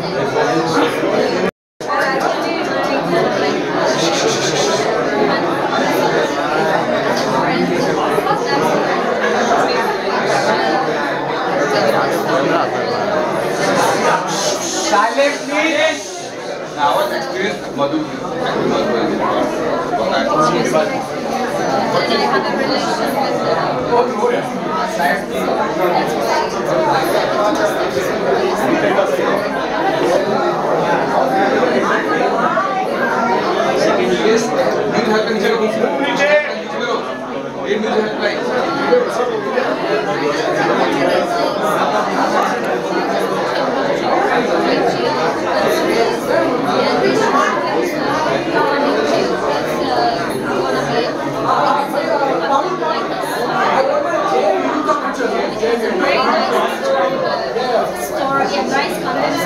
Gracias. Now, what experience of Madhu is? What experience? What Second is, you have to consider consider. It will have like. a nice store, and nice content.